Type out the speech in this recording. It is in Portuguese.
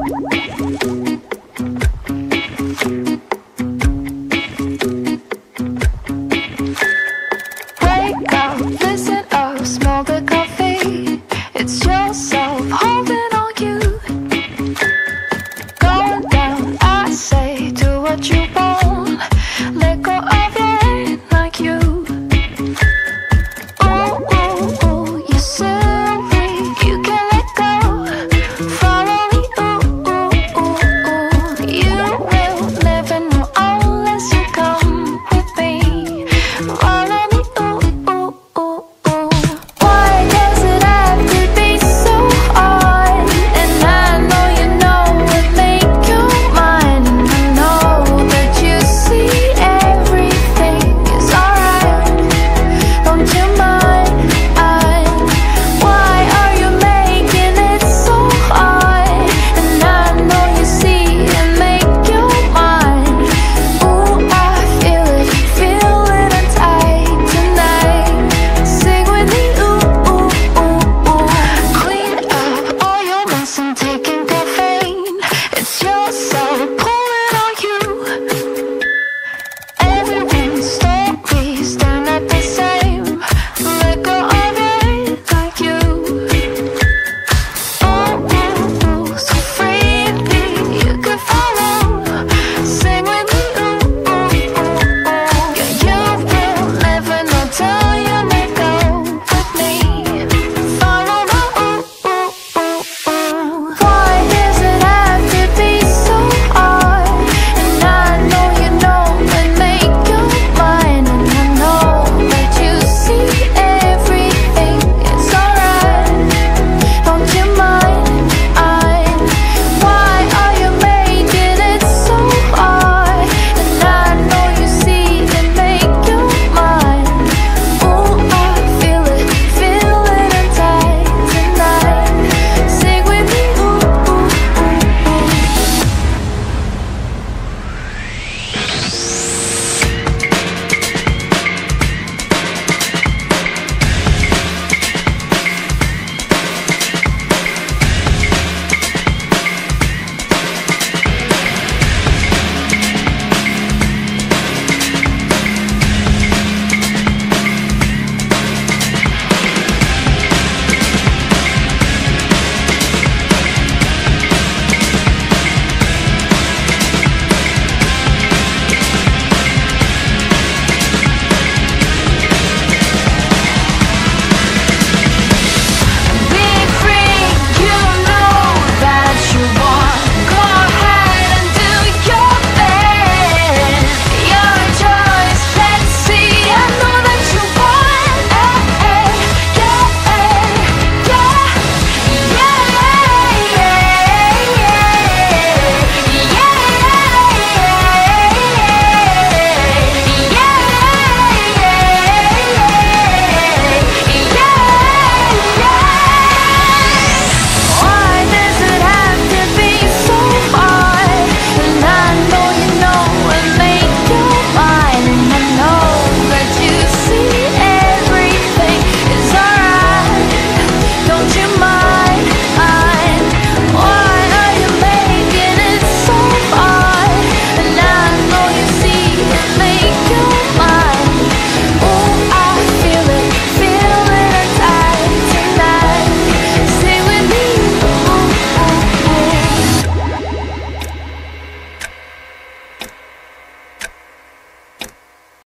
Música